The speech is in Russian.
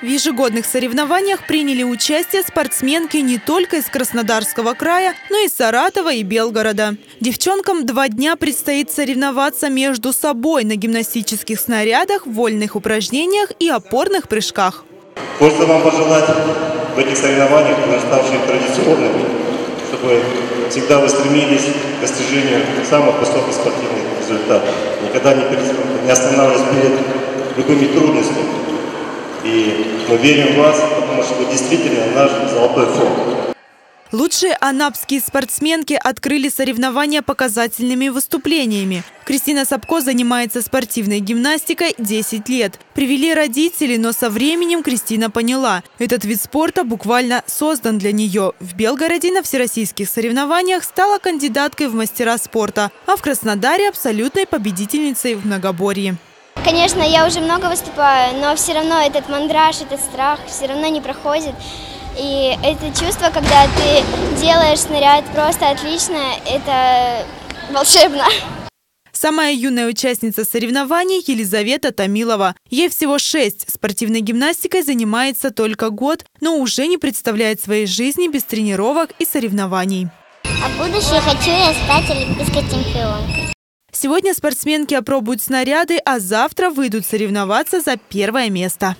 В ежегодных соревнованиях приняли участие спортсменки не только из Краснодарского края, но и из Саратова и Белгорода. Девчонкам два дня предстоит соревноваться между собой на гимнастических снарядах, вольных упражнениях и опорных прыжках. Хочется вам пожелать в этих соревнованиях, ставших традиционными, чтобы всегда вы стремились к достижению самых высоких спортивных результатов. Никогда не останавливались перед любыми трудностями. И мы верим в вас, потому что вы действительно наш золотой фонд. Лучшие анапские спортсменки открыли соревнования показательными выступлениями. Кристина Сапко занимается спортивной гимнастикой 10 лет. Привели родители, но со временем Кристина поняла, этот вид спорта буквально создан для нее. В Белгороде на всероссийских соревнованиях стала кандидаткой в мастера спорта, а в Краснодаре абсолютной победительницей в многоборье. Конечно, я уже много выступаю, но все равно этот мандраж, этот страх все равно не проходит. И это чувство, когда ты делаешь снаряд просто отлично, это волшебно. Самая юная участница соревнований Елизавета Томилова. Ей всего шесть. Спортивной гимнастикой занимается только год, но уже не представляет своей жизни без тренировок и соревнований. А в будущем хочу я стать олимпийской чемпионкой. Сегодня спортсменки опробуют снаряды, а завтра выйдут соревноваться за первое место.